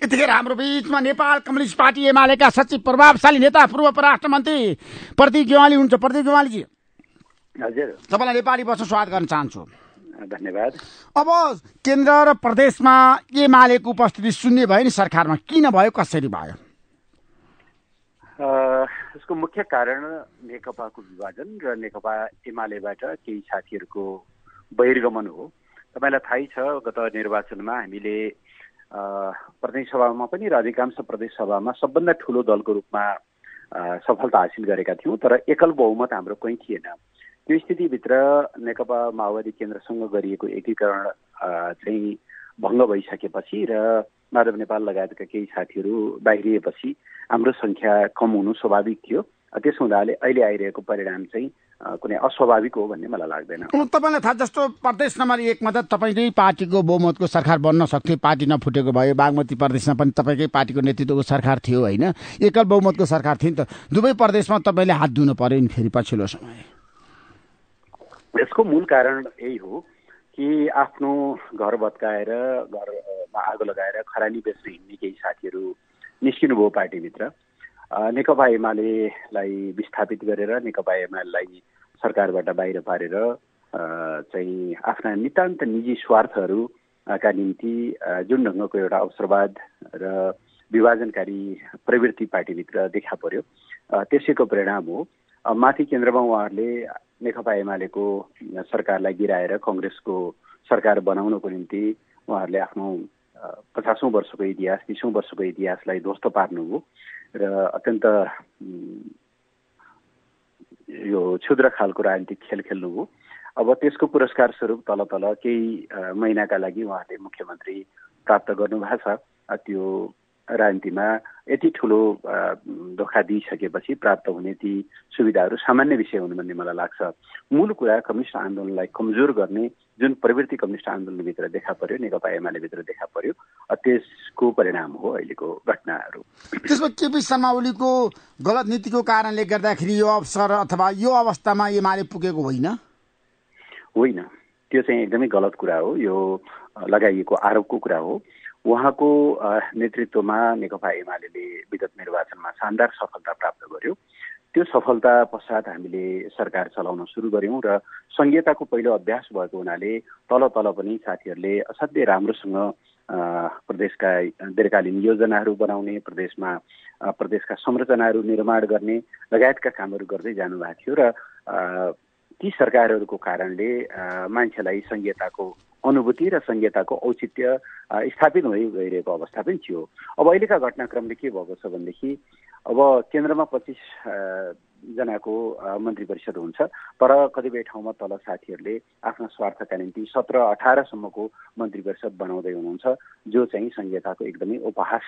यतिखेर हाम्रो बिचमा नेपाल कम्युनिस्ट पार्टी एमालेका सचिव प्रभावशाली नेता पूर्व परराष्ट्र मन्त्री प्रदीप गेवाली हुनुहुन्छ। प्रदीप गेवालीजी हजुर। तपाईँलाई नेपाली वर्ष स्वागत गर्न चाहन्छु। धन्यवाद। अब केन्द्र र प्रदेशमा एमालेको उपस्थिति शून्य भयो नि सरकारमा। किन भयो कसरी भयो? यसको मुख्य कारण नेकपाको विभाजन र नेकपा एमालेबाट केही साथीहरूको बहिर्गमन हो। तपाईँलाई थाहै छ गत निर्वाचनमा हामीले प्रदेश सभामा पनि र अधिकांश प्रदेश सभामा सबभन्दा ठुलो दलको रूपमा सफलता हासिल गरेका थियौँ तर एकल बहुमत हाम्रो कहीँ थिएन। त्यो स्थितिभित्र नेकपा माओवादी केन्द्रसँग गरिएको एकीकरण चाहिँ भङ्ग भइसकेपछि र माधव नेपाल लगायतका केही साथीहरू बाहिरिएपछि हाम्रो सङ्ख्या कम हुनु स्वाभाविक थियो। त्यसो हुँदाले अहिले आइरहेको परिणाम चाहिँ कुनै अस्वाभाविक हो भन्ने मलाई लाग्दैन। तपाईँलाई थाहा जस्तो प्रदेश नम्बर एकमा त तपाईँकै पार्टीको बहुमतको सरकार बन्न सक्थ्यो पार्टी नफुटेको भयो बागमती प्रदेशमा पनि तपाईँकै पार्टीको नेतृत्वको सरकार थियो होइन। एकल बहुमतको सरकार थियो नि त। दुवै प्रदेशमा तपाईँले हात धुनु पर्यो नि फेरि पछिल्लो समय। यसको मूल कारण यही हो कि आफ्नो घर भत्काएर घरमा आगो लगाएर खरानी बेच्न हिँड्ने केही साथीहरू निस्किनु भयो पार्टीभित्र। नेकपा एमालेलाई विस्थापित गरेर नेकपा एमालेलाई सरकारबाट बाहिर पारेर चाहिँ आफ्ना नितान्त निजी स्वार्थहरूका निम्ति जुन ढङ्गको एउटा अवसरवाद र विभाजनकारी प्रवृत्ति पार्टीभित्र देखा पर्यो त्यसैको परिणाम हो। माथि केन्द्रमा उहाँहरूले नेकपा एमालेको सरकारलाई गिराएर कङ्ग्रेसको सरकार बनाउनको निम्ति उहाँहरूले आफ्नो पचासौँ वर्षको इतिहास बिसौँ वर्षको इतिहासलाई ध्वस्त पार्नुभयो र अत्यन्त यो क्षुद्र खालको राजनीतिक खेल खेल्नुभयो अब त्यसको पुरस्कार स्वरूप तल तल केही महिनाका लागि उहाँहरूले मुख्यमन्त्री प्राप्त गर्नुभएको छ। त्यो राजनीतिमा यति ठुलो धोका दिइसकेपछि प्राप्त हुने ती सुविधाहरू सामान्य विषय हुन् भन्ने मलाई लाग्छ। मूल कुरा कम्युनिस्ट आन्दोलनलाई कमजोर गर्ने जुन प्रवृत्ति कम्युनिस्ट आन्दोलनभित्र देखा पर्यो नेकपा एमालेभित्र देखा पर्यो त्यसको परिणाम हो अहिलेको घटनाहरू। त्यसमा केपी शर्मा ओलीको गलत नीतिको कारणले गर्दाखेरि यो अवसर अथवा यो अवस्थामा एमाले पुगेको होइन? होइन। त्यो चाहिँ एकदमै गलत कुरा हो। यो लगाइएको आरोपको कुरा हो। उहाँको नेतृत्वमा नेकपा एमाले विगत निर्वाचनमा शानदार सफलता प्राप्त गर्यो। त्यो सफलता पश्चात हामीले सरकार चलाउन सुरु गऱ्यौँ र संहिताको पहिलो अभ्यास भएको हुनाले तल तल पनि साथीहरूले असाध्यै राम्रोसँग प्रदेशका दीर्घकालीन योजनाहरू बनाउने प्रदेशमा प्रदेशका संरचनाहरू निर्माण गर्ने लगायतका कामहरू गर्दै जानुभएको थियो र ती सरकारहरूको कारणले मान्छेलाई संहिताको अनुभूति र संहिताको औचित्य स्थापित हुँदै गइरहेको अवस्था पनि थियो। अब अहिलेका घटनाक्रमले के भएको छ भनेदेखि अब केन्द्रमा पच्चिस जनाको मन्त्री परिषद हुन्छ। तर कतिपय ठाउँमा तल साथीहरूले आफ्ना स्वार्थका निम्ति सत्र अठारसम्मको मन्त्री परिषद बनाउँदै हुनुहुन्छ जो चाहिँ संहिताको एकदमै उपहास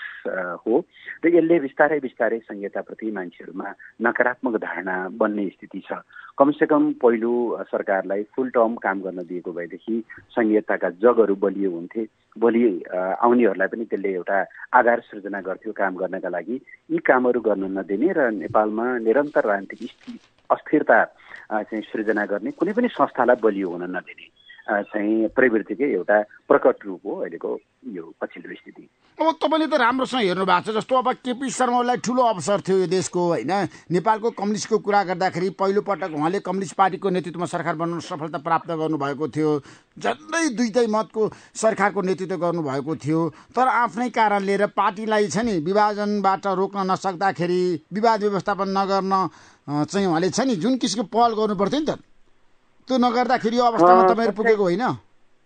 हो। र यसले बिस्तारै बिस्तारै संहिताप्रति मान्छेहरूमा नकारात्मक धारणा बन्ने स्थिति छ। कमसेकम पहिलो सरकारलाई फुल टर्म काम गर्न दिएको भएदेखि संहिताका जगहरू बलियो हुन्थे। भोलि आउनेहरूलाई पनि त्यसले एउटा आधार सृजना गर्थ्यो काम गर्नका लागि। यी कामहरू गर्न नदिने र नेपालमा निरन्तर राजनीतिक अस्थिरता चाहिँ सृजना गर्ने कुनै पनि संस्थालाई बलियो हुन नदिने। चाहिँ प्रवृत्तिकै एउटा प्रकट रूप हो अहिलेको यो पछिल्लो स्थिति। अब तपाईँले त राम्रोसँग हेर्नु भएको छ जस्तो अब केपी शर्मालाई ठुलो अवसर थियो यो देशको होइन? नेपालको कम्युनिस्टको कुरा गर्दाखेरि पहिलोपटक उहाँले कम्युनिस्ट पार्टीको नेतृत्वमा सरकार बनाउन सफलता प्राप्त गर्नुभएको थियो। झन्डै दुईटै मतको सरकारको नेतृत्व गर्नुभएको थियो। तर आफ्नै कारणले र पार्टीलाई छ नि विभाजनबाट रोक्न नसक्दाखेरि विवाद व्यवस्थापन नगर्न चाहिँ उहाँले छ नि जुन किसिमको पहल गर्नु पर्थ्यो नि त। त्यो नगर्दाखेरि यो अवस्थामा तपाईँहरू पुगेको होइन?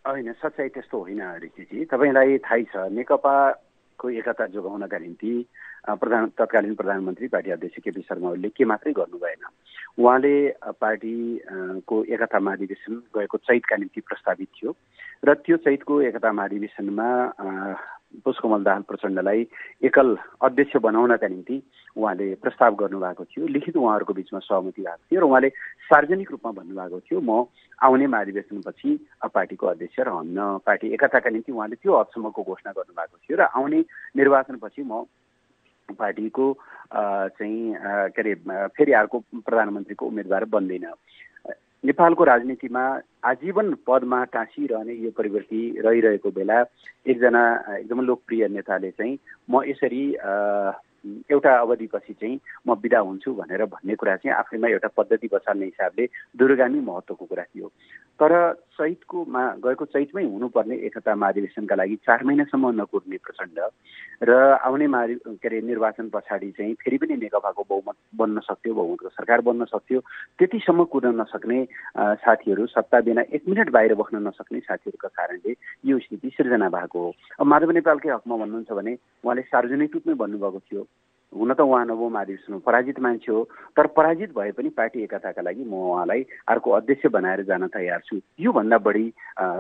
होइन सच्चाइ त्यस्तो होइन ऋषिजी। तपाईँलाई थाहै छ नेकपाको एकता जोगाउनका निम्ति प्रधान तत्कालीन प्रधानमन्त्री पार्टी अध्यक्ष केपी शर्मा ओलीले के मात्रै गर्नु भएन। उहाँले पार्टीको एकता महाधिवेशन गएको चैतका निम्ति प्रस्तावित थियो। र त्यो चैतको एकता महाधिवेशनमा पुष्पकमल दाहाल प्रचण्डलाई एकल अध्यक्ष बनाउनका निम्ति उहाँले प्रस्ताव गर्नुभएको थियो। लिखित उहाँहरूको बिचमा सहमति भएको थियो र उहाँले सार्वजनिक रूपमा भन्नुभएको थियो म आउने महाधिवेशनपछि पार्टीको अध्यक्ष रहन्न। पार्टी एकताका निम्ति उहाँले त्यो हदसम्मको घोषणा गर्नुभएको थियो र आउने निर्वाचनपछि म पार्टीको चाहिँ के अरे फेरि अर्को प्रधानमन्त्रीको उम्मेद्वार बन्दैन। नेपालको राजनीतिमा आजीवन पदमा टाँसिरहने यो प्रवृत्ति रहिरहेको बेला एकजना एकदमै लोकप्रिय नेताले चाहिँ म यसरी एउटा अवधिपछि चाहिँ म बिदा हुन्छु भनेर भन्ने कुरा चाहिँ आफैमा एउटा पद्धति बसाल्ने हिसाबले दूरगामी महत्त्वको कुरा थियो। तर चैतकोमा गएको चैतमै हुनुपर्ने एकता महाधिवेशनका लागि चार महिनासम्म नकुर्ने प्रचण्ड र आउने महाधि के अरे निर्वाचन पछाडि चाहिँ फेरि पनि नेकपाको बहुमत बन्न सक्थ्यो बहुमतको सरकार बन्न सक्थ्यो। त्यतिसम्म कुर्न नसक्ने साथीहरू सत्ता बिना एक मिनट बाहिर बस्न नसक्ने साथीहरूका कारणले यो स्थिति सिर्जना भएको हो। अब माधव नेपालकै हकमा भन्नुहुन्छ भने उहाँले सार्वजनिक रूपमै भन्नुभएको थियो। हुन त उहाँ नभो महाधिवेशनमा पराजित मान्छे हो। तर पराजित भए पनि पार्टी एकताका लागि म उहाँलाई अर्को अध्यक्ष बनाएर जान तयार छु। योभन्दा बढी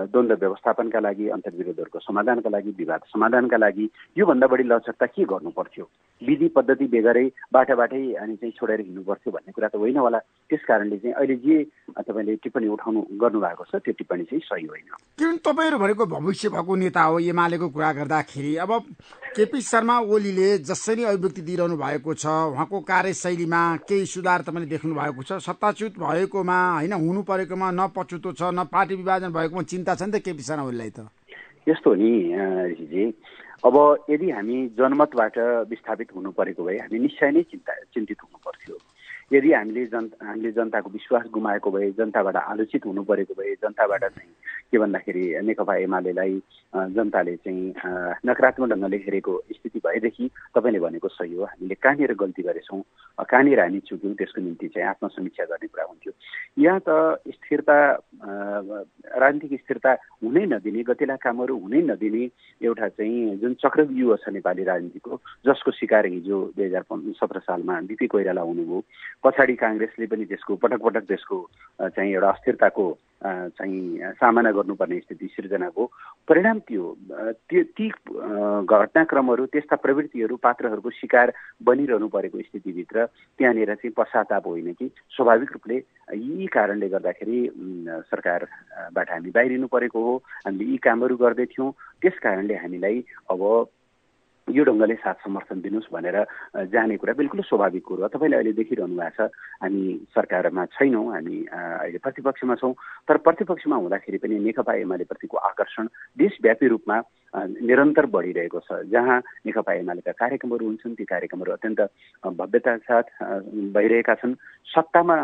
द्वन्द्व व्यवस्थापनका लागि अन्तर्विरोधहरूको समाधानका लागि विवाद समाधानका लागि योभन्दा बढी लचकता के गर्नु पर्थ्यो विधि पद्धति बेगरै बाटाबाटै अनि चाहिँ छोडेर हिँड्नु पर्थ्यो भन्ने कुरा त होइन होला। त्यस कारणले चाहिँ अहिले जे तपाईँले टिप्पणी उठाउनु गर्नुभएको छ त्यो टिप्पणी चाहिँ सही होइन। किन तपाईँहरू भनेको भविष्य भएको नेता हो एमालेको कुरा गर्दाखेरि अब केपी शर्मा ओलीले जसरी अभिव्यक्ति दिइरहनु भएको छ। उहाँको कार्यशैलीमा केही सुधार तपाईँले देख्नु भएको छ। सत्ताच्युत भएकोमा होइन हुनु परेकोमा न पछुतो छ न पार्टी विभाजन भएकोमा चिन्ता छ नि त केपी शर्मा ओलीलाई त। यस्तो नि ऋषिजी। अब यदि हामी जनमतबाट विस्थापित हुनु परेको भए हामी निश्चय नै चिन्ता चिन्तित हुनु पर्थ्यो। यदि हामीले जन हामीले जनताको विश्वास गुमाएको भए जनताबाट आलोचित हुनु परेको भए जनताबाट चाहिँ के भन्दाखेरि नेकपा एमालेलाई जनताले चाहिँ नकारात्मक ढङ्गले हेरेको स्थिति भएदेखि तपाईँले भनेको सही हो। हामीले कहाँनिर गल्ती गरेछौँ? कहाँनिर हामी चुक्यौँ? त्यसको निम्ति चाहिँ आत्मसमीक्षा गर्ने कुरा हुन्थ्यो। यहाँ त स्थिरता राजनीतिक स्थिरता हुनै नदिने गतिला कामहरू हुनै नदिने एउटा चाहिँ जुन चक्रव्यूह छ नेपाली राजनीतिको जसको शिकार हिजो दुई हजार सत्र सालमा बिपी कोइराला हुनुभयो। पछाडि काङ्ग्रेसले पनि त्यसको पटक पटक त्यसको चाहिँ एउटा अस्थिरताको चाहिँ सामना गर्नुपर्ने स्थिति सिर्जना परिणाम त्यो त्यो ती घटनाक्रमहरू त्यस्ता प्रवृत्तिहरू पात्रहरूको शिकार बनिरहनु परेको स्थितिभित्र त्यहाँनिर चाहिँ पश्चाताप होइन कि। स्वाभाविक रूपले यी कारणले गर्दाखेरि सरकारबाट हामी बाहिरिनु परेको हो। हामीले यी कामहरू गर्दैथ्यौँ। त्यस कारणले हामीलाई अब यो ढङ्गले साथ समर्थन दिनुहोस् भनेर जाने कुरा बिल्कुल स्वाभाविक कुरो तपाईँले अहिले देखिरहनु भएको छ हामी सरकारमा छैनौँ हामी अहिले प्रतिपक्षमा छौँ। तर प्रतिपक्षमा हुँदाखेरि पनि नेकपा एमाले प्रतिको आकर्षण देशव्यापी रूपमा निरन्तर बढिरहेको छ। जहाँ नेकपा एमालेका कार्यक्रमहरू हुन्छन् ती कार्यक्रमहरू अत्यन्त भव्यता साथ भइरहेका छन्। सत्तामा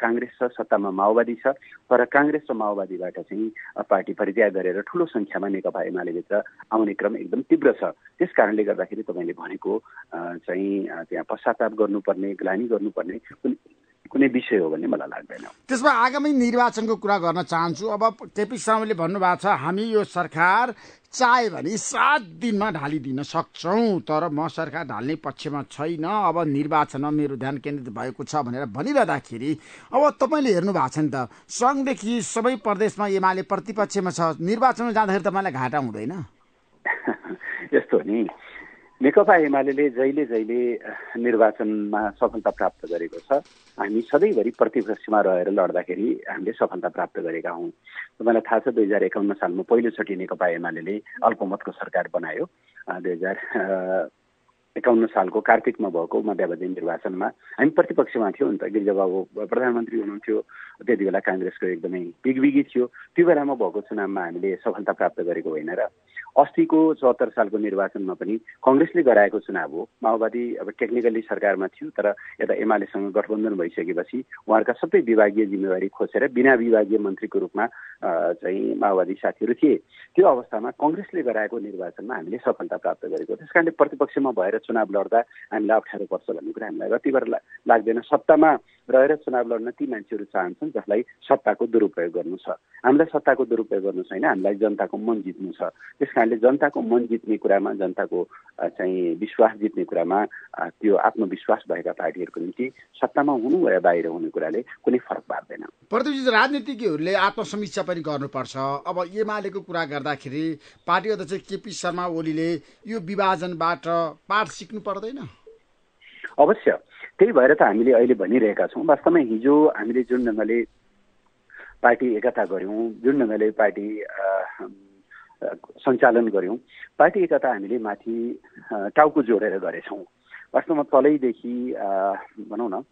काङ्ग्रेस छ सत्तामा माओवादी छ तर काङ्ग्रेस र माओवादीबाट चाहिँ पार्टी परित्याग गरेर ठुलो सङ्ख्यामा नेकपा एमालेभित्र आउने क्रम एकदम तीव्र छ। त्यस कारणले गर्दाखेरि तपाईँले भनेको चाहिँ त्यहाँ पश्चाताप गर्नुपर्ने ग्लानी गर्नुपर्ने कुनै विषय हो भन्ने मलाई लाग्दैन। त्यसमा आगामी निर्वाचनको कुरा गर्न चाहन्छु। अब केपी शर्माले भन्नुभएको छ हामी यो सरकार चाहे भने सात दिनमा ढालिदिन सक्छौँ तर म सरकार ढाल्ने पक्षमा छैन। अब निर्वाचनमा मेरो ध्यान केन्द्रित भएको छ भनेर भनिरहँदाखेरि अब तपाईँले हेर्नु भएको छ नि त सङ्घदेखि सबै प्रदेशमा एमाले प्रतिपक्षमा छ। निर्वाचनमा जाँदाखेरि तपाईँलाई घाटा हुँदैन। यस्तो नि। नेकपा एमाले जहिले जहिले निर्वाचनमा सफलता प्राप्त गरेको छ। हामी सधैँभरि प्रतिपक्षमा रहेर लड्दाखेरि हामीले सफलता प्राप्त गरेका हौँ। तपाईँलाई थाहा छ दुई हजार एकाउन्न सालमा पहिलोचोटि नेकपा एमाले अल्पमतको सरकार बनायो। दुई हजार एकाउन्न सालको कार्तिकमा भएको मध्यावधि निर्वाचनमा हामी प्रतिपक्षमा थियौँ नि त। गिरिजाबाबु प्रधानमन्त्री हुनुहुन्थ्यो। त्यति बेला काङ्ग्रेसको एकदमै बिगबिगी थियो। त्यो बेलामा भएको चुनावमा हामीले सफलता प्राप्त गरेको होइन र अस्तिको चौहत्तर सालको निर्वाचनमा पनि कङ्ग्रेसले गराएको चुनाव हो। माओवादी अब टेक्निकल्ली सरकारमा थियो तर यता एमालेसँग गठबन्धन भइसकेपछि उहाँहरूका सबै विभागीय जिम्मेवारी खोसेर बिना विभागीय मन्त्रीको रूपमा चाहिँ माओवादी साथीहरू थिए। त्यो अवस्थामा कङ्ग्रेसले गराएको निर्वाचनमा हामीले सफलता प्राप्त गरेको त्यस कारणले प्रतिपक्षमा भएर चुनाव लड्दा हामीलाई अप्ठ्यारो पर्छ भन्ने कुरा हामीलाई कतिबार लाग्दैन। सत्तामा रहेर चुनाव लड्न ती मान्छेहरू चाहन्छन् जसलाई सत्ताको दुरुपयोग गर्नु छ। हामीलाई सत्ताको दुरुपयोग गर्नु छैन हामीलाई जनताको मन जित्नु छ। त्यस कारणले जनताको मन जित्ने कुरामा जनताको चाहिँ विश्वास जित्ने कुरामा त्यो आत्मविश्वास भएका पार्टीहरूको निम्ति सत्तामा हुनु वा बाहिर हुने कुराले कुनै फरक पार्दैन। प्रतिनिधि राजनीतिज्ञहरूले आत्मसमीक्षा पनि गर्नुपर्छ। अब एमालेको कुरा गर्दाखेरि पार्टी अध्यक्ष केपी शर्मा ओलीले यो विभाजनबाट पाठ सिक्नु पर्दैन? अवश्य। त्यही भएर त हामीले अहिले भनिरहेका छौँ। वास्तवमा हिजो हामीले जुन ढङ्गले पार्टी एकता गऱ्यौँ जुन ढङ्गले पार्टी सञ्चालन गऱ्यौँ पार्टी एकता हामीले माथि टाउको जोडेर गरेछौँ। वास्तवमा तलैदेखि भनौँ न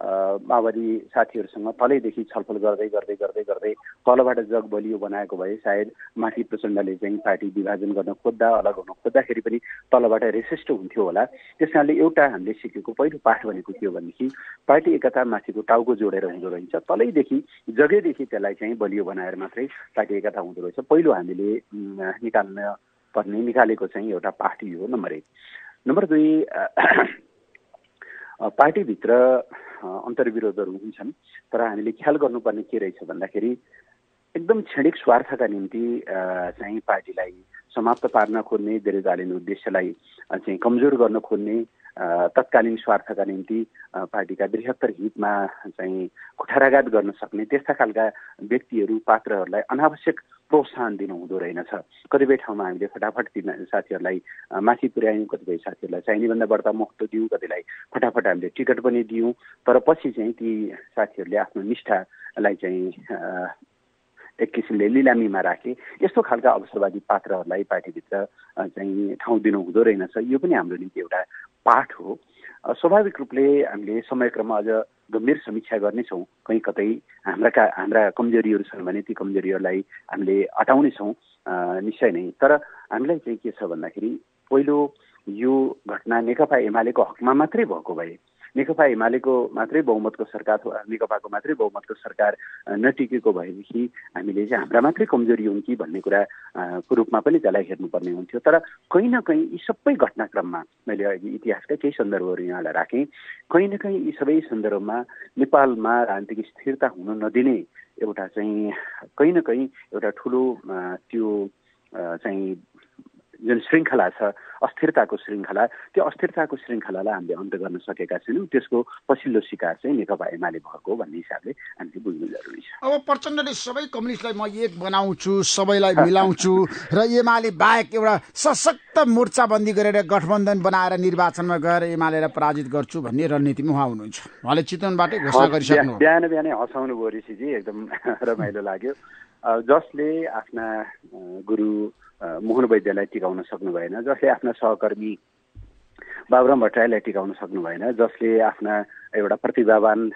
माओवादी साथीहरूसँग तलैदेखि छलफल गर्दै गर्दै गर्दै गर्दै तलबाट जग बलियो बनाएको भए सायद माथि प्रचण्डले चाहिँ पार्टी विभाजन गर्न खोज्दा अलग हुन खोज्दाखेरि पनि तलबाट रेसिस्ट हुन्थ्यो होला। त्यस कारणले एउटा हामीले सिकेको पहिलो पाठ भनेको के हो भनेदेखि पार्टी एकता माथिको टाउको जोडेर हुँदो रहेछ। तलैदेखि जगैदेखि त्यसलाई चाहिँ बलियो बनाएर मात्रै पार्टी एकता हुँदो रहेछ। पहिलो हामीले निकाल्न पर्ने निकालेको चाहिँ एउटा पार्टी हो नम्बर एक। नम्बर दुई पार्टीभित्र अन्तर्विरोधहरू हुन्छन् तर हामीले ख्याल गर्नुपर्ने के रहेछ भन्दाखेरि एकदम क्षणिक स्वार्थका निम्ति चाहिँ पार्टीलाई समाप्त पार्न खोज्ने दीर्घकालीन उद्देश्यलाई चाहिँ कमजोर गर्न खोज्ने तत्कालीन स्वार्थका निम्ति पार्टीका बृहत्तर हितमा चाहिँ कुठाराघात गर्न सक्ने त्यस्ता खालका व्यक्तिहरू पात्रहरूलाई अनावश्यक प्रोत्साहन दिनु हुँदो रहेनछ। कतिपय ठाउँमा हामीले फटाफट ती साथीहरूलाई माथि पुर्यायौँ कतिपय साथीहरूलाई चाहिनेभन्दा बढ्ता महत्त्व दियौँ कतिलाई फटाफट हामीले टिकट पनि दियौँ तर पछि चाहिँ ती साथीहरूले आफ्नो निष्ठालाई चाहिँ एक किसिमले लिलामीमा राखे। यस्तो खालका अवसरवादी पात्रहरूलाई पार्टीभित्र चाहिँ ठाउँ दिनु हुँदो रहेनछ। यो पनि हाम्रो निम्ति एउटा पाठ हो। स्वाभाविक रूपले हामीले समयक्रममा अझ गम्भीर समीक्षा गर्नेछौँ। कहीँ कतै हाम्रा का हाम्रा कमजोरीहरू छन् भने ती कमजोरीहरूलाई हामीले हटाउनेछौँ निश्चय नै। तर हामीलाई चाहिँ के छ भन्दाखेरि पहिलो यो घटना नेकपा एमालेको हकमा मात्रै भएको भए नेकपा एमालेको मात्रै बहुमतको सरकार नेकपाको मात्रै बहुमतको सरकार नटिकेको भएदेखि हामीले चाहिँ हाम्रा मात्रै कमजोरी हुन् कि भन्ने कुरा को रूपमा पनि त्यसलाई हेर्नुपर्ने हुन्थ्यो। तर कहीँ न कहीँ यी सबै घटनाक्रममा मैले अघि इतिहासका केही सन्दर्भहरू यहाँलाई राखेँ। कहीँ न कहीँ यी सबै सन्दर्भमा नेपालमा राजनीतिक स्थिरता हुन नदिने एउटा चाहिँ कहीँ न कहीँ एउटा ठुलो त्यो चाहिँ जुन श्रृङ्खला छ अस्थिरताको श्रृङ्खला त्यो अस्थिरताको श्रृङ्खलालाई हामीले अन्त गर्न सकेका छैनौँ। त्यसको पछिल्लो शिकार चाहिँ नेकपा एमाले भएको भन्ने हिसाबले हामीले बुझ्नु जरुरी छ। अब प्रचण्डले सबै कम्युनिस्टलाई म एक बनाउँछु सबैलाई मिलाउँछु र एमाले बाहेक एउटा सशक्त मोर्चाबन्दी गरेर गठबन्धन बनाएर निर्वाचनमा गएर एमालेलाई पराजित गर्छु भन्ने रणनीतिमा उहाँ हुनुहुन्छ। उहाँले चितवनबाटै घोषणा गरिसक्नु बिहान बिहानै हँसाउनु भयो ऋषिजी एकदम रमाइलो लाग्यो। जसले आफ्ना गुरु मोहन वैद्यलाई टिकाउन सक्नु भएन जसले आफ्ना सहकर्मी बाबुराम भट्टराईलाई टिकाउन सक्नु भएन जसले आफ्ना एउटा प्रतिभावान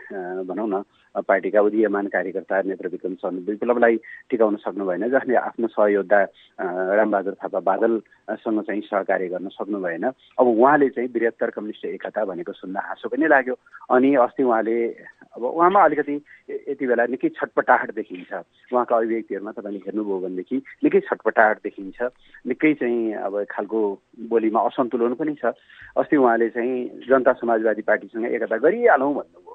भनौँ न पार्टीका उदीयमान कार्यकर्ता नेत्र विक्रम शर्मा विप्लवलाई टिकाउन सक्नु भएन जसले आफ्नो सहयोद्धा रामबहादुर थापा बादलसँग चाहिँ सहकार्य गर्न सक्नु भएन। अब उहाँले चाहिँ बृहत्तर कम्युनिस्ट एकता भनेको सुन्दा हाँसो पनि लाग्यो। अनि अस्ति उहाँले अब उहाँमा अलिकति यति बेला निकै छटपटाहट देखिन्छ। उहाँका अभिव्यक्तिहरूमा तपाईँले हेर्नुभयो भनेदेखि निकै छटपटाहट देखिन्छ। निकै चाहिँ अब खालको बोलीमा असन्तुलन पनि छ। अस्ति उहाँले चाहिँ जनता समाजवादी पार्टीसँग एकता गरिहालौँ भन्नुभयो।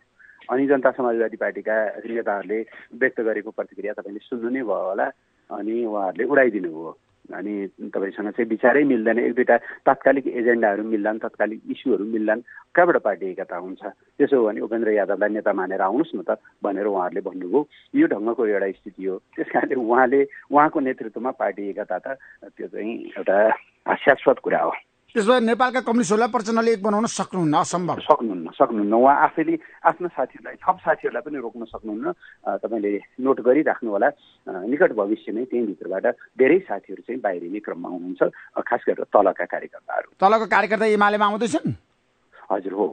अनि जनता समाजवादी पार्टीका नेताहरूले व्यक्त गरेको प्रतिक्रिया तपाईँले सुन्नु नै भयो होला। अनि उहाँहरूले उडाइदिनु भयो। अनि तपाईँसँग चाहिँ विचारै मिल्दैन। एक दुईवटा तात्कालिक एजेन्डाहरू मिल्लान् तात्कालिक इस्युहरू मिल्लान् कहाँबाट पार्टी एकता हुन्छ? त्यसो हो भने उपेन्द्र यादवलाई नेता मानेर आउनुहोस् न त भनेर उहाँहरूले भन्नुभयो। यो ढङ्गको एउटा स्थिति हो। त्यस कारणले उहाँले उहाँको नेतृत्वमा पार्टी एकता त त्यो चाहिँ एउटा हास्यास्पद कुरा हो। त्यसो भए नेपालका कम्युनिस्टहरूलाई प्रचण्डले एक बनाउन सक्नुहुन्न असम्भव। सक्नुहुन्न सक्नुहुन्न। उहाँ आफैले आफ्नो साथीहरूलाई थप साथीहरूलाई पनि रोक्न सक्नुहुन्न। तपाईँले नोट गरिराख्नु होला। निकट भविष्य नै त्यहीँभित्रबाट धेरै साथीहरू चाहिँ बाहिरिने क्रममा हुनुहुन्छ खास गरेर तलका कार्यकर्ताहरू। तलको कार्यकर्ता एमालेमा आउँदैछन्? हजुर हो।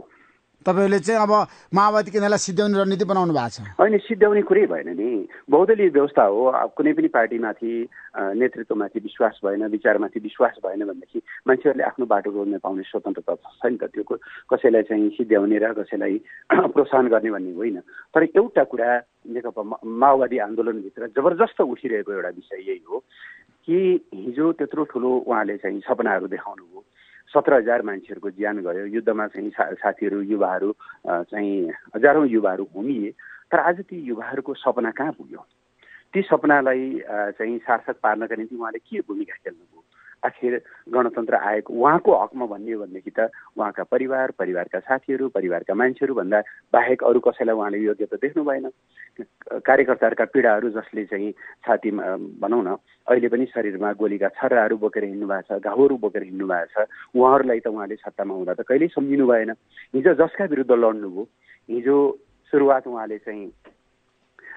तपाईँहरूले चाहिँ अब माओवादी केन्द्रलाई सिद्ध्याउने रणनीति बनाउनु भएको छ। होइन सिद्ध्याउने कुरै भएन नि। बहुदलीय व्यवस्था हो। अब कुनै पनि पार्टीमाथि नेतृत्वमाथि विश्वास भएन विचारमाथि विश्वास भएन भनेदेखि मान्छेहरूले आफ्नो बाटो रोज्न पाउने स्वतन्त्रता छ नि त। त्यो कसैलाई चाहिँ सिद्ध्याउने र कसैलाई प्रोत्साहन गर्ने भन्ने होइन। तर एउटा कुरा नेकपा माओवादी आन्दोलनभित्र जबरजस्त उठिरहेको एउटा विषय यही हो कि हिजो त्यत्रो ठुलो उहाँले चाहिँ सपनाहरू देखाउनु भयो। सत्र हजार मान्छेहरूको ज्यान गयो। युद्धमा चाहिँ सा साथीहरू युवाहरू चाहिँ हजारौँ युवाहरू होमिए। तर आज ती युवाहरूको सपना कहाँ पुग्यो? ती सपनालाई चाहिँ सार्थक पार्नका निम्ति उहाँले के भूमिका खेल्नुभयो? आखिर गणतन्त्र आएको उहाँको हकमा भन्ने हो भनेदेखि त उहाँका परिवार परिवारका साथीहरू परिवारका मान्छेहरूभन्दा बाहेक अरू कसैलाई उहाँले योग्य त देख्नु भएन। कार्यकर्ताहरूका पीडाहरू जसले चाहिँ छातीमा भनौँ न अहिले पनि शरीरमा गोलीका छर्राहरू बोकेर हिँड्नु भएको छ घाउहरू बोकेर हिँड्नु भएको छ उहाँहरूलाई त उहाँले सत्तामा हुँदा त कहिल्यै सम्झिनु भएन। हिजो जसका विरुद्ध लड्नुभयो हिजो सुरुवात उहाँले चाहिँ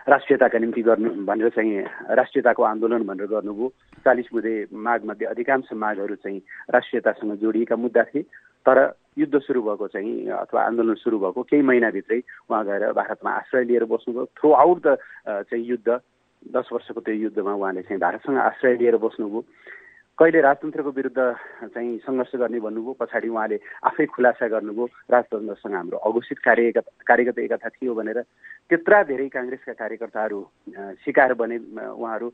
राष्ट्रियताका निम्ति गर्नु भनेर चाहिँ राष्ट्रियताको आन्दोलन भनेर गर्नुभयो। चालिस बुधे मागमध्ये अधिकांश मागहरू चाहिँ राष्ट्रियतासँग जोडिएका मुद्दा थिए। तर युद्ध सुरु भएको चाहिँ अथवा आन्दोलन सुरु भएको केही महिनाभित्रै उहाँ गएर भारतमा आश्रय लिएर बस्नुभयो। थ्रु आउट द चाहिँ युद्ध दस वर्षको त्यो युद्धमा उहाँले चाहिँ भारतसँग आश्रय लिएर बस्नुभयो। कहिले राजतन्त्रको विरुद्ध चाहिँ सङ्घर्ष गर्ने भन्नुभयो पछाडि उहाँले आफै खुलासा गर्नुभयो। राजतन्त्रसँग हाम्रो अघोषित कार्य कार्यगत एकता थियो भनेर त्यत्रा धेरै काङ्ग्रेसका कार्यकर्ताहरू शिकार बने उहाँहरू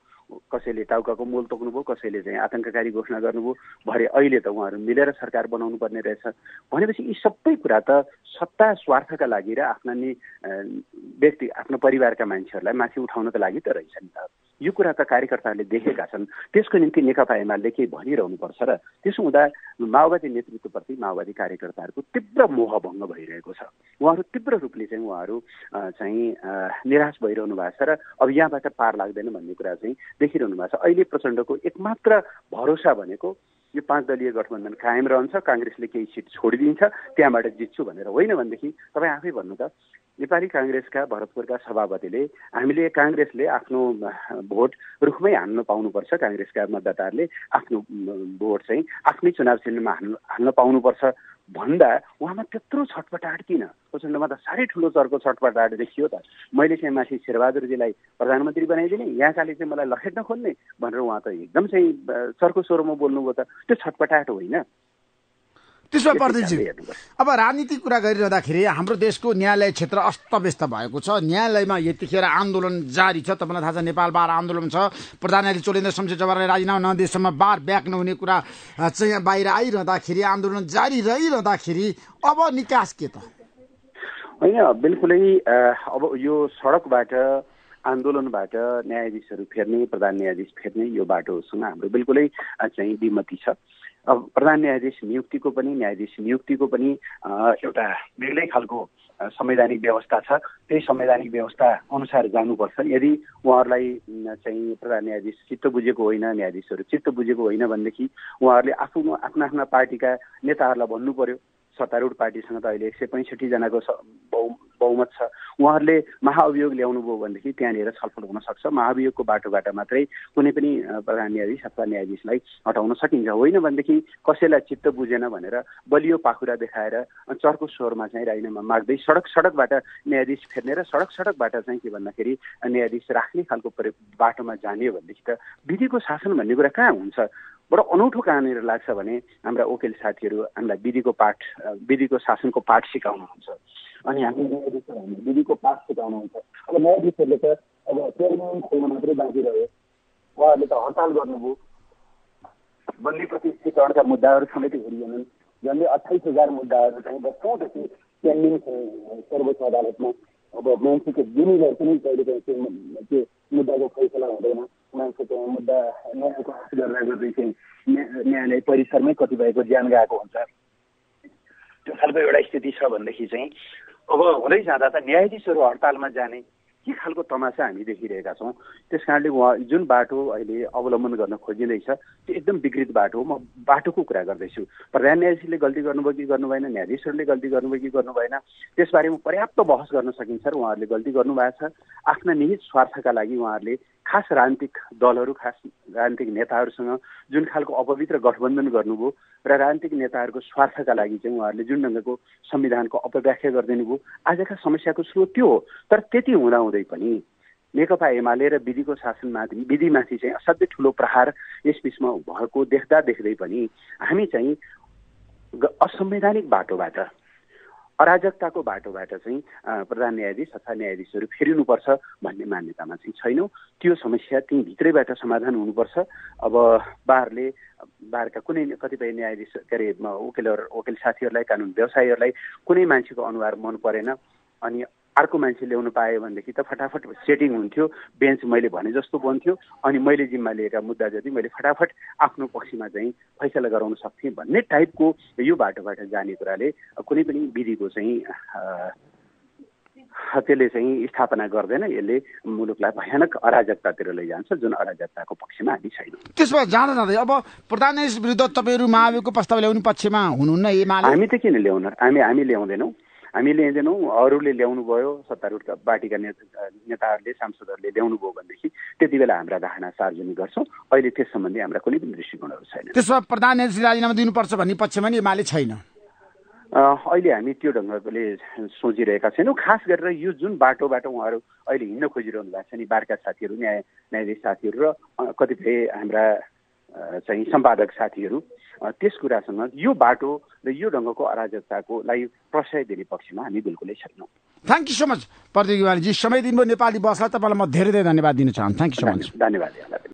कसैले टाउकाको मोल तोक्नुभयो कसैले चाहिँ आतङ्ककारी घोषणा गर्नुभयो। भरे अहिले त उहाँहरू मिलेर सरकार बनाउनु पर्ने रहेछ। भनेपछि यी सबै कुरा त सत्ता स्वार्थका लागि र आफ्ना नि व्यक्ति आफ्नो परिवारका मान्छेहरूलाई माथि उठाउनका लागि त रहेछ नि त। यो कुरा त कार्यकर्ताहरूले देखेका छन्। त्यसको निम्ति नेकपा एमाले केही भनिरहनुपर्छ र त्यसो हुँदा माओवादी नेतृत्वप्रति माओवादी कार्यकर्ताहरूको तीव्र मोहभङ्ग भइरहेको छ। उहाँहरू तीव्र रूपले चाहिँ उहाँहरू चाहिँ निराश भइरहनु भएको छ र अब यहाँबाट पार लाग्दैन भन्ने कुरा चाहिँ देखिरहनु भएको छ। अहिले प्रचण्डको एकमात्र भरोसा भनेको यो पाँच दलीय गठबन्धन कायम रहन्छ काङ्ग्रेसले केही सिट छोडिदिन्छ त्यहाँबाट जित्छु भनेर होइन भनेदेखि तपाईँ आफै भन्नु त। नेपाली काङ्ग्रेसका भरतपुरका सभापतिले हामीले काङ्ग्रेसले आफ्नो भोट रुखमै हान्न पाउनुपर्छ काङ्ग्रेसका मतदाताहरूले आफ्नो भोट चाहिँ आफ्नै चुनाव चिन्हमा हाल्नु हाल्न पाउनुपर्छ। भन्दा उहाँमा त्यत्रो छटपटाट किन प्रचण्डमा त साह्रै ठुलो चर्को छटपटाट देखियो त। मैले चाहिँ माथि शेरबहादुरजीलाई प्रधानमन्त्री बनाइदिने यहाँकाले चाहिँ मलाई लखेट नखोल्ने भनेर उहाँ त एकदम चाहिँ चर्को स्वरमा बोल्नुभयो त। त्यो छटपटाट होइन। त्यसमा प्रदीपजी अब राजनीतिक कुरा गरिरहँदाखेरि हाम्रो देशको न्यायालय क्षेत्र अस्तव्यस्त भएको छ। न्यायालयमा यतिखेर आन्दोलन जारी छ। तपाईँलाई थाहा छ नेपाल बार आन्दोलन छ। प्रधानमन्त्री चोलेन्द्र शमशेर जवारलाई राजीनामा नदिएसम्म बार ब्याक नहुने कुरा चाहिँ बाहिर आइरहँदाखेरि आन्दोलन जारी रहिरहँदाखेरि अब निकास के त? होइन बिल्कुलै अब यो सडकबाट आन्दोलनबाट न्यायाधीशहरू फेर्ने प्रधान न्यायाधीश फेर्ने यो बाटोसँग हाम्रो बिल्कुलै चाहिँ विमति छ। अब प्रधान न्यायाधीश नियुक्तिको पनि न्यायाधीश नियुक्तिको पनि एउटा बेग्लै खालको संवैधानिक व्यवस्था छ। त्यही संवैधानिक व्यवस्था अनुसार जानुपर्छ। यदि उहाँहरूलाई चाहिँ प्रधान न्यायाधीश चित्त बुझेको होइन न्यायाधीशहरू चित्त बुझेको होइन भनेदेखि उहाँहरूले आफ्नो आफ्ना आफ्ना पार्टीका नेताहरूलाई भन्नु पर्यो सत्तारूढ पार्टीसँग त अहिले एक सय पैँसठीजनाको बहु बहुमत छ। उहाँहरूले महाअभियोग ल्याउनु भयो भनेदेखि त्यहाँनिर छलफल हुन सक्छ। महाअभियोगको बाटोबाट मात्रै कुनै पनि प्रधान न्यायाधीश अथवा न्यायाधीशलाई हटाउन सकिन्छ। होइन भनेदेखि कसैलाई चित्त बुझेन भनेर बलियो पाखुरा देखाएर चर्को स्वरमा चाहिँ राजीनामा माग्दै सडक सडकबाट न्यायाधीश फेर्ने र सडक सडकबाट चाहिँ के भन्दाखेरि न्यायाधीश राख्ने खालको बाटोमा जाने भनेदेखि त विधिको शासन भन्ने कुरा कहाँ हुन्छ? बडो अनौठो कहाँनिर लाग्छ भने हाम्रा वकिल साथीहरू हामीलाई विधिको पाठ विधिको शासनको पाठ सिकाउनुहुन्छ। अनि हामी विधिको पाठ सिकाउनुहुन्छ। अब न्यायाधीशहरूले त अब चेयरम्यान खोल्न मात्रै बाँकी रह्यो उहाँहरूले त हडताल गर्नुभयो। बन्दी प्रतिष्ठीकरणका मुद्दाहरू समेत हेरिएनन्। झन्डै अठाइस हजार मुद्दाहरू चाहिँ वर्षौँदेखि पेन्डिङ सर्वोच्च अदालतमा अब मान्छेको जुनै पनि कहिले काहीँ त्यो मुद्दाको फैसला हुँदैन। मान्छेको मुद्दा न्यायको हात गर्दै चाहिँ न्यायालय परिसरमै कतिपयको ज्यान गएको हुन्छ। त्यो खालको एउटा स्थिति छ भनेदेखि चाहिँ अब हुँदै जाँदा त न्यायाधीशहरू हडतालमा जाने के खालको तमासा हामी देखिरहेका छौँ? त्यस कारणले उहाँ जुन बाटो अहिले अवलम्बन गर्न खोजिँदैछ त्यो एकदम विकृत बाटो हो। म बाटोको कुरा गर्दैछु। प्रधान न्यायाधीशले गल्ती गर्नुभयो कि गर्नु भएन न्यायाधीशहरूले गल्ती गर्नुभयो कि गर्नु भएन त्यसबारेमा पर्याप्त बहस गर्न सकिन्छ र उहाँहरूले गल्ती गर्नुभएको छ। आफ्ना निहित स्वार्थका लागि उहाँहरूले खास राजनीतिक दलहरू खास राजनीतिक नेताहरूसँग जुन खालको अपवित्र गठबन्धन गर्नुभयो र राजनीतिक नेताहरूको स्वार्थका लागि चाहिँ उहाँहरूले जुन ढङ्गको संविधानको अपव्याख्या गरिदिनु भयो आजका समस्याको स्रोत त्यो हो। तर त्यति हुँदाहुँदै पनि नेकपा एमाले र विधिको शासनमाथि विधिमाथि चाहिँ असाध्यै ठुलो प्रहार यस बिचमा भएको देख्दा देख्दै पनि हामी चाहिँ असंवैधानिक बाटोबाट अराजकताको बाटोबाट चाहिँ प्रधान न्यायाधीश अथवा न्यायाधीशहरू फेरिनुपर्छ भन्ने मान्यतामा चाहिँ छैनौँ। त्यो समस्या भित्रैबाट समाधान हुनुपर्छ। अब बारले बारका कुनै कतिपय न्यायाधीश के अरे वकिलहरू वकिल साथीहरूलाई कानुन व्यवसायीहरूलाई कुनै मान्छेको अनुहार मन परेन। अनि अर्को मान्छे ल्याउनु पाएँ भनेदेखि त फटाफट सेटिङ हुन्थ्यो। बेन्च मैले भने जस्तो बन्थ्यो। अनि मैले जिम्मा लिएका मुद्दा जति मैले फटाफट आफ्नो पक्षमा चाहिँ फैसला गराउन सक्थेँ भन्ने टाइपको यो बाटोबाट जाने कुराले कुनै पनि विधिको चाहिँ त्यसले चाहिँ स्थापना गर्दैन। यसले मुलुकलाई भयानक अराजकतातिर लैजान्छ जुन अराजकताको पक्षमा हामी छैनौँ। त्यसमा जाँदा जाँदै अब प्रधान विरुद्ध तपाईँहरू महाभियोगको प्रस्ताव ल्याउने पक्षमा हुनुहुन्न हामी त किन ल्याउन? हामी हामी ल्याउँदैनौँ। हामी ल्याइँदैनौँ अरूले ल्याउनु भयो सत्तारूढका पार्टीका नेताहरूले सांसदहरूले ल्याउनु भयो भनेदेखि त्यति बेला हाम्रा धारणा सार्वजनिक गर्छौँ। अहिले त्यस सम्बन्धी हाम्रा कुनै पनि दृष्टिकोणहरू छैन त्यसमा प्रधान राजीनामा दिनुपर्छ भन्ने पक्षमा नि एमाले छैन। अहिले हामी त्यो ढङ्गले सोचिरहेका छैनौँ। खास गरेर यो जुन बाटोबाट उहाँहरू अहिले हिँड्न खोजिरहनु भएको छ नि बारका साथीहरू न्याय न्यायाधीश साथीहरू र कतिपय हाम्रा चाहिँ सम्पादक साथीहरू त्यस कुरासँग यो बाटो र यो ढङ्गको अराजकताको लागि प्रशय दिने पक्षमा हामी बिल्कुलै छैनौँ। Thank you so much Pradeep ji समय दिनुभयो नेपाली बसलाई तपाईँलाई म धेरै धेरै धन्यवाद दिन चाहन्छु। थ्याङ्क यू सो मच धन्यवाद।